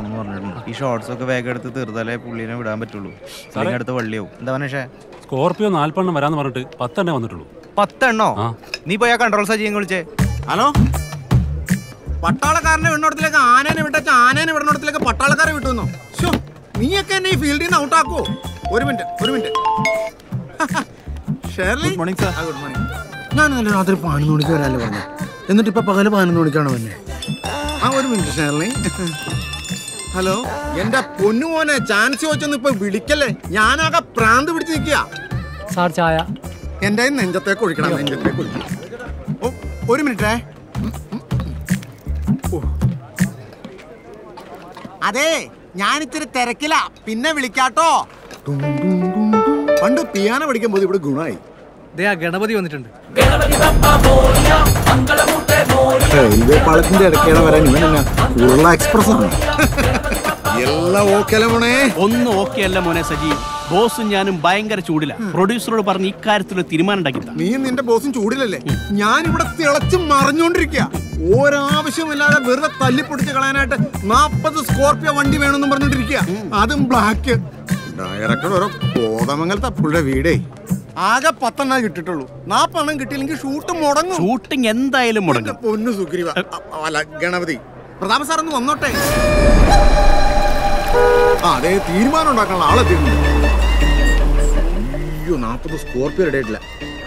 പോണെന്ന് പറഞ്ഞിട്ടുണ്ട്. ഈ ഷോർട്സ് ഒക്കെ വേഗം എടുത്ത് തീർത്താലേ പുള്ളിനെ വിടാൻ പറ്റുള്ളൂ. അല്ലെങ്കിൽ അടുത്ത വള്ളിയാവും. എന്താ പറഞ്ഞേ സ്കോർപ്പിയോ നാൽപ്പെണ്ണം വരാന്ന് പറഞ്ഞിട്ട് പത്തെണ്ണേ വന്നിട്ടുള്ളൂ. പത്തെണ്ണോ. നീ പോയാ കൺട്രോൾ സജീവം വിളിച്ചേ. ഹലോ? പട്ടാളക്കാരനെ വിടുന്നിടത്തിലേക്ക് ആനേനെ വിട്ടച്ച ആനേനെ വിടുന്നിടത്തിലേക്ക് പട്ടാളക്കാരെ വിട്ടുന്നോ ശോ നീയൊക്കെ എന്നെ ഈ ഫീൽഡിൽ നിന്ന് ഔട്ടാക്കുവോ ഒരു മിനിറ്റ് ഒരു minute Shirley? Good morning sir good morning ഞാൻ ഇന്നലെ രാത്രി പതിനൊന്ന് മണിക്ക് വരാല്ലേ പറഞ്ഞു എന്നിട്ട് ഇപ്പൊ പകൽ പതിനൊന്ന് മണിക്കാണ് വന്നെ? ആ ഒരു മിനിറ്റ് ഷേർലി. ഹലോ? എന്റെ പൊന്നുമോനെ ചാൻസ് ചോദിച്ചൊന്നും ഇപ്പൊ വിളിക്കല്ലേ? ഞാനാകെ പ്രാന്ത് പിടിച്ച് നിൽക്കുക സാർ ചായ. എന്റെ നെഞ്ചത്തേക്ക് ഒഴിക്കണം നെഞ്ചത്തേക്ക് ഒഴിക്കണം. ഓ ഒരു മിനിറ്റേ. അതെ ഞാൻ ഇത്തിരി തിരക്കില. പിന്നെ വിളിക്കാട്ടോ. പണ്ട് പിയാനോ പഠിക്കുമ്പോൾ പോയി ഇവിടെ ഗുണായി. ദേ ആ ഗണപതി വന്നിട്ടുണ്ട്. റെയിൽവേ പാളത്തിന്റെ ഇടയ്ക്കേടെ വരാൻ. ഇവനെന്നാ ഉരുള എക്സ്പ്രസ് ആണ് എല്ലാം ഓക്കെ അല്ലേ മോണേ ഒന്നും ഓക്കെ അല്ല മോനെ സജി. ബോസും ഞാനും ഭയങ്കര ചൂടില. പ്രൊഡ്യൂസറോട് പറഞ്ഞ് ഇക്കാര്യത്തിൽ തീരുമാനം ഉണ്ടാക്കി നീ നിന്റെ ബോസും ചൂടിലല്ലേ? ഞാൻ ഇവിടെ തിളച്ച് മറിഞ്ഞോണ്ടിരിക്കുക ഒരാവശ്യമില്ലാതെ വെറുതെ തല്ലിപ്പൊടിച്ച് കളയാനായിട്ട് നാപ്പത് സ്കോർപ്പിയോ വണ്ടി വേണമെന്ന് പറഞ്ഞിട്ടിരിക്കുക അതും ബ്ലാക്ക് ഡയറക്ടർ ഓരോ കോതമംഗലത്തെ പുള്ളിയുടെ വീടേ. ആകെ പത്തെണ്ണ കിട്ടിട്ടുള്ളൂ നാപ്പെണ്ണം കിട്ടിയില്ലെങ്കിൽ ഷൂട്ട് മുടങ്ങും. ഷൂട്ടിംഗ് എന്തായാലും മുടങ്ങും. പൊന്നു സുഗ്രീവ. അല്ല ഗണപതി. പ്രതാപ സാർ ഒന്ന് വന്നോട്ടെ. ആ അതെ തീരുമാനം ഉണ്ടാക്കാനുള്ള ആളെത്തിയിട്ടുണ്ട് അയ്യോ നാപ്പത് സ്കോർപ്പിയോ ഇടയിട്ടില്ല.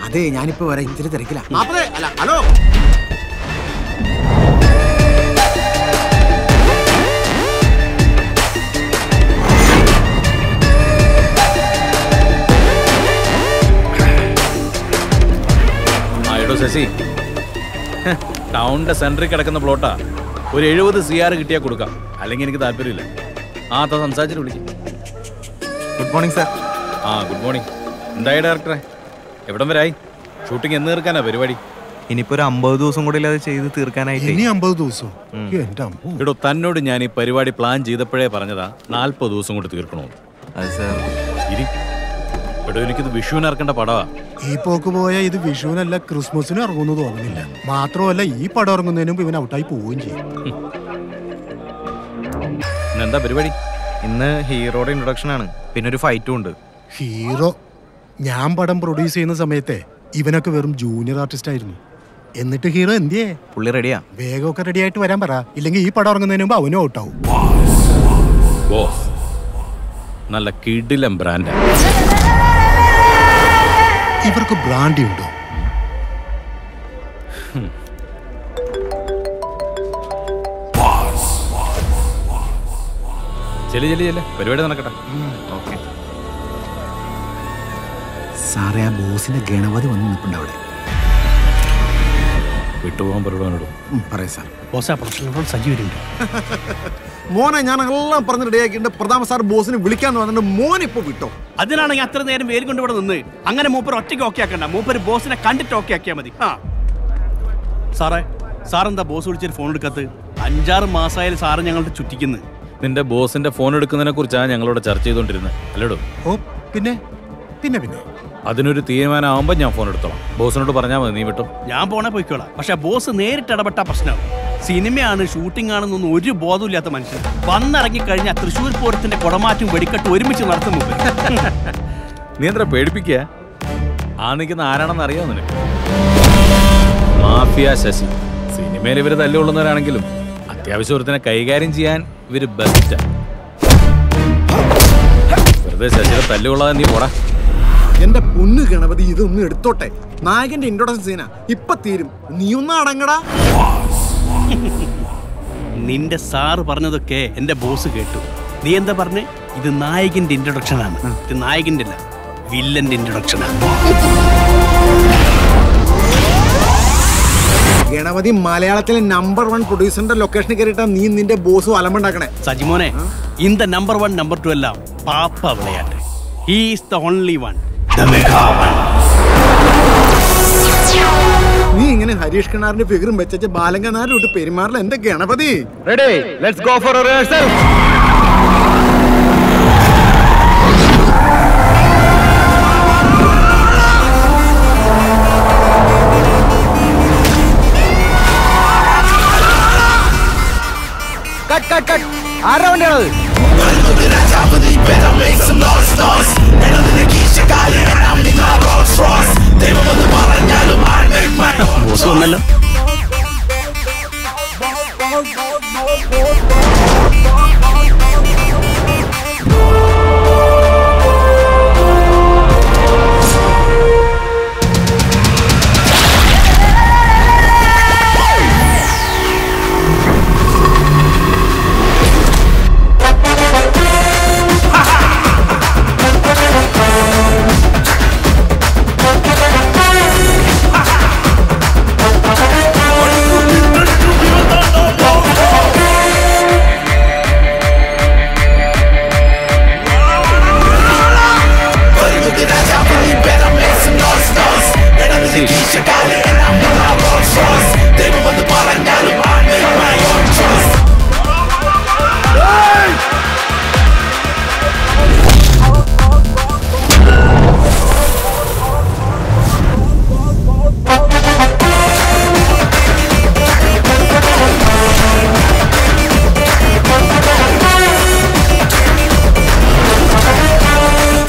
അതെ ഞാനിപ്പോ വരാം. ഇത്തിരി തിരക്കില്ല നാപ്പതേ അല്ല ഹലോ. ശശി ടൗണിന്റെ സെന്ററിൽ കിടക്കുന്ന പ്ലോട്ടാ. ഒരു എഴുപത് സി ആർ കിട്ടിയാൽ കൊടുക്കാം. അല്ലെങ്കിൽ എനിക്ക് താല്പര്യമില്ല. ആ താ സംസാരിച്ചിട്ട് വിളിക്കും. ഗുഡ് മോർണിംഗ് സാർ ആ ഗുഡ് മോർണിംഗ് എന്തായി ഡയറക്ടറെ എവിടം വരായി ഷൂട്ടിംഗ് എന്ന് തീർക്കാനാ പരിപാടി? ഇനിയിപ്പോ ഒരു അമ്പത് ദിവസം കൂടി അത് ചെയ്ത് തീർക്കാനായിട്ട്? ഇനി അമ്പത് ദിവസം. എടോ തന്നോട് ഞാൻ ഈ പരിപാടി പ്ലാൻ ചെയ്തപ്പോഴേ പറഞ്ഞതാ നാൽപ്പത് ദിവസം കൊണ്ട് തീർക്കണോ അത് സാർ ഇനി? എടോ എനിക്കിത് വിഷുവിന് ഇറക്കേണ്ട പടവാ. ഈ പോക്ക് പോയ ഇത് വിഷുവിനല്ല ക്രിസ്മസിന് ഇറങ്ങുന്നു തോന്നുന്നില്ല. മാത്രമല്ല ഈ പടം ഇറങ്ങുന്നതിന് മുമ്പ് ഇവൻ ഔട്ടായി പോവുകയും ചെയ്യും. എന്താ പരിപാടി? ഇന്ന് ഹീറോയുടെ ഇൻട്രൊഡക്ഷൻ ആണ്. പിന്നെ ഒരു ഫൈറ്റും ഉണ്ട്. ഹീറോ ഞാൻ പടം പ്രൊഡ്യൂസ് ചെയ്യുന്ന സമയത്തെ ഇവനൊക്കെ വെറും ജൂനിയർ ആർട്ടിസ്റ്റ് ആയിരുന്നു. എന്നിട്ട് ഹീറോ എന്തിയേ പുള്ളി റെഡിയാ വേഗമൊക്കെ റെഡി ആയിട്ട് വരാൻ പറ. ഇല്ലെങ്കിൽ ഈ പടം ഇറങ്ങുന്നതിന് മുമ്പ് അവനും ഔട്ടാവും ബോസ് നല്ല കിടിലം ബ്രാൻഡ് ഇവർക്ക് ബ്രാൻഡി ഉണ്ടോ ചെല്ലി ചെല്ലി ചെല്ല. പരിപാടി നടക്കട്ടെ. ഓക്കെ. സാറേ ആ ബോസിന്റെ ഗണപതി വന്ന് നിൽപ്പുണ്ട് അവിടെ. വിട്ടുപോകാൻ പരിപാടി പറയാം സാർ. ബോസ് ആ പ്രശ്നങ്ങൾ സജി വരുന്നുണ്ട് മോനെ ഞാൻ എല്ലാം പറഞ്ഞ് റെഡിയാക്കിയിട്ട് പ്രതാപ സാർ ബോസിനെ വിളിക്കാന്ന് പറഞ്ഞിട്ട് മോൻ ഇപ്പൊ വിട്ടോ. അതിനാണെങ്കിൽ അത്ര നേരം വേര് കൊണ്ട് ഇവിടെ നിന്ന് അങ്ങനെ മൂപ്പർ ഒറ്റയ്ക്ക് ഓക്കെ ആക്കണ്ട. മൂപ്പർ ബോസിനെ കണ്ടിട്ട് ഓക്കെ ആക്കിയാൽ മതി. ആ. സാറേ സാറെന്താ ബോസ് വിളിച്ചൊരു ഫോൺ എടുക്കാത്ത അഞ്ചാറ് മാസമായാലും സാറ് ഞങ്ങളുടെ ചുറ്റിക്കുന്നു. നിന്റെ ബോസിന്റെ ഫോൺ എടുക്കുന്നതിനെ കുറിച്ചാണ് ഞങ്ങളോട് ചർച്ച ചെയ്തോണ്ടിരുന്നത് അല്ലേടോ? ഓ പിന്നെ? പിന്നെ പിന്നെ? അതിനൊരു തീരുമാനമാകുമ്പോൾ ഞാൻ ഫോൺ എടുത്തോളാം. ബോസിനോട് പറഞ്ഞാൽ മതി നീ വിട്ടു. ഞാൻ പോണേ പോയിക്കോളാം. പക്ഷെ ബോസ് നേരിട്ട് ഇടപെട്ട പ്രശ്നം. സിനിമയാണ് ഷൂട്ടിംഗ് ആണെന്നൊന്നും ഒരു ബോധമില്ലാത്ത മനുഷ്യൻ. വന്നിറങ്ങി കഴിഞ്ഞാൽ തൃശ്ശൂർ പൂരത്തിന്റെ കുടമാറ്റും വെടിക്കെട്ട് ഒരുമിച്ച് നടത്തും മുമ്പ്. നീ എന്താ പേടിപ്പിക്കുക ആ നിൽക്കുന്ന ആരാണെന്ന് അറിയാമോ നിനക്ക്? മാഫിയ ശശി. സിനിമയിൽ ഇവർ തല്ലുകൊള്ളുന്നവരാണെങ്കിലും അത്യാവശ്യം ഒരുത്തിനെ കൈകാര്യം ചെയ്യാൻ ഇവർ ബെസ്റ്റാ. വെറുതെ ശശിയുടെ തല്ലുകൊള്ളാതെ നീ പോടാ. എന്റെ പൊന്ന് ഗണപതി ഇതൊന്നും എടുത്തോട്ടെ. നായകന്റെ ഇൻട്രോഡക്ഷൻ സീനാ ഇപ്പൊ തീരും. നീ ഒന്ന് അടങ്ങടാ. നിന്റെ സാറ് പറഞ്ഞതൊക്കെ എന്റെ ബോസ് കേട്ടു. നീ എന്താ പറഞ്ഞേ? ഇത് നായകന്റെ ഇൻട്രൊഡക്ഷൻ ആണ്. ഇത് നായകന്റെ അല്ല വില്ലന്റെ ഇൻട്രൊഡക്ഷൻ ആണ്. ഗണപതി മലയാളത്തിലെ നമ്പർ വൺ പ്രൊഡ്യൂസറിന്റെ ലൊക്കേഷനിൽ കയറിയിട്ട നീ നിന്റെ ബോസ് അലമ്പുണ്ടാക്കണേ സജിമോനെ in the number one number two എല്ലാം പാപ്പ വിളയാട്ട്. ഹീസ് ദ ഓൺലി വൺ നീ ഇങ്ങനെ ഹരീഷ് കിണാറിന്റെ ഫിഗറും വെച്ച ബാലങ്കനാരിലോട്ട് പെരുമാറില്ല എന്റെ Ganapathi? Ready let's go for rehearsal cut cut cut ആരുടെ വണ്ടിയാണത്? ബോസ് വന്നല്ലോ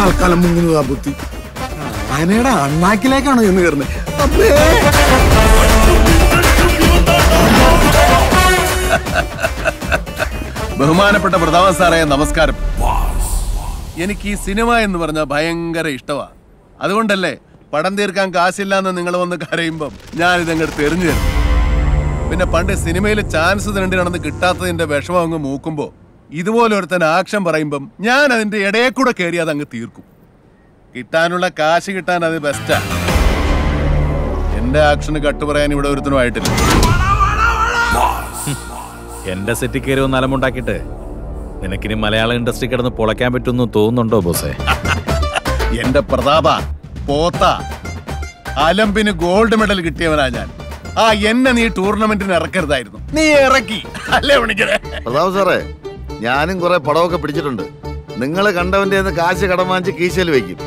തൽക്കാലം മുങ്ങുന്നതാ ബുദ്ധി. ആനയുടെ അണ്ണാക്കിലേക്കാണ് എന്ന് കയറുന്നത്. ബഹുമാനപ്പെട്ട പ്രധാന സാറേ നമസ്കാരം. എനിക്ക് ഈ സിനിമ എന്ന് പറഞ്ഞ ഭയങ്കര ഇഷ്ടമാ അതുകൊണ്ടല്ലേ പടം തീർക്കാൻ കാശില്ലാന്ന് നിങ്ങൾ വന്ന് കരയുമ്പം ഞാൻ ഇതങ്ങോട്ട് തെരഞ്ഞു തരും പിന്നെ പണ്ട് സിനിമയിൽ ചാൻസ് തരണ്ടി നടന്ന് കിട്ടാത്തതിന്റെ വിഷമം അങ്ങ് മൂക്കുമ്പോ ഇതുപോലെ ഒരുത്തൻ ആക്ഷൻ പറയുമ്പം ഞാൻ അതിന്റെ ഇടയെ കൂടെ കയറി അത് അങ്ങ് തീർക്കും. കിട്ടാനുള്ള കാശ് കിട്ടാൻ അത് ബെസ്റ്റാ എന്റെ ആക്ഷന് കട്ട് പറയാൻ ഇവിടെ ഒരുത്തനും ആയിട്ടില്ല. എന്റെ സെറ്റിൽ കയറി ഒന്ന് അലമുണ്ടാക്കിയിട്ട്? നിനക്കിനി മലയാള ഇൻഡസ്ട്രി കിടന്ന് പൊളയ്ക്കാൻ പറ്റുമെന്ന് തോന്നുന്നുണ്ടോ ബോസേ? എന്റെ പ്രതാപ പോത്ത അലമ്പിന് ഗോൾഡ് മെഡൽ കിട്ടിയവനാ ഞാൻ. ആ എന്നെ നീ ടൂർണമെന്റിന് ഇറക്കരുതായിരുന്നു. നീ ഇറക്കി. അല്ലേ വിളിക്കണേ? പ്രതാപ് സാറേ ഞാനും കുറെ പടമൊക്കെ പിടിച്ചിട്ടുണ്ട്. നിങ്ങൾ കണ്ടവന്റെ കാശ് കടം വാങ്ങിച്ച് കീശയിൽ വെക്കും.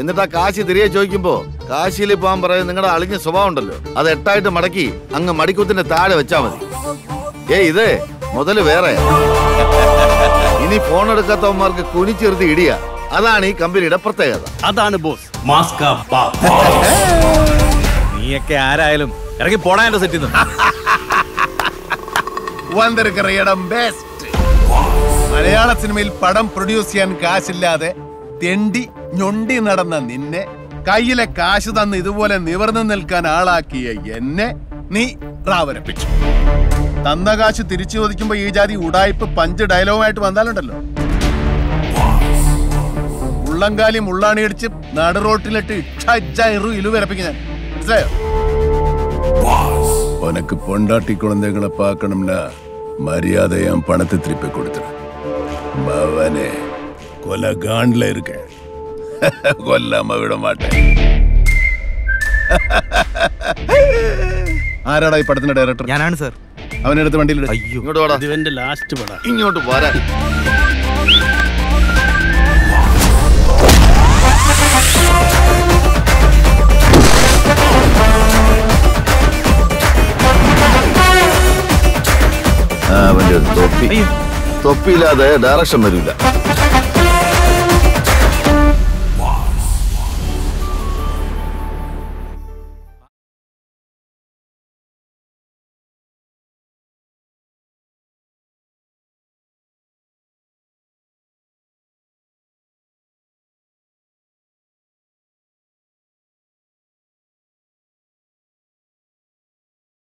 എന്നിട്ട് ആ കാശി തിരികെ ചോദിക്കുമ്പോ കാശിയിൽ പോകാൻ പറയും നിങ്ങളുടെ അളിഞ്ഞ സ്വഭാവം ഉണ്ടല്ലോ. അത് എട്ടായിട്ട് മടക്കി അങ്ങ് മടിക്കുത്തിന്റെ താഴെ വെച്ചാ മതി. ഏ ഇത് മുതൽ വേറെ. ഇനി ഫോൺ എടുക്കാത്തവന്മാർക്ക് കുനിച്ചിരുത്തി ഇടിയ. അതാണ് ഈ കമ്പനിയുടെ പ്രത്യേകത. അതാണ് ബോസ്. മാസ്ക നീയൊക്കെ ആരായാലും ഇറങ്ങി പോടാ എന്റെ സെറ്റിൽ നിന്ന് ബെസ്റ്റ് മലയാള സിനിമയിൽ പടം പ്രൊഡ്യൂസ് ചെയ്യാൻ കാശില്ലാതെ തെണ്ടി ഞൊണ്ടി നടന്ന നിന്നെ കയ്യിലെ കാശ് തന്ന് ഇതുപോലെ നിവർന്നു നിൽക്കാൻ ആളാക്കിയ എന്നെ നീ പ്രാവരപ്പിച്ചു. തന്ന കാശ് തിരിച്ചു ചോദിക്കുമ്പോ ഈ ജാതി ഉടായ്പ് പഞ്ച് ഡയലോഗുമായിട്ട് വന്നാലുണ്ടല്ലോ. ഉള്ളങ്കാലി മുള്ളാണി അടിച്ച് നട റോട്ടിലിട്ട് ഇഷ്ടു ഇലു വരപ്പിക്കും ഞാൻ. മനസ്സിലായോ? ഉനക്ക് പൊണ്ടാട്ടി കുഴന്തകളെ പാക്കണം மரியாதை என் பணத்தை திருப்பி கொடுத்துரு மவனே கொலை காண்ட்ல இருக்க கொல்லாம விட மாட்டேன் ആരാടാ ഈ പടത്തിന്റെ ഡയറക്ടർ ഞാനാണ് സർ അവനെടുത്ത് വണ്ടിയിൽ ഇങ്ങോട്ട് വാടാ ഇവന്റെ ലാസ്റ്റ് പട ഇങ്ങോട്ട് പോരാ തൊപ്പിയില്ലാതെ ഡയറക്ഷൻ വരില്ല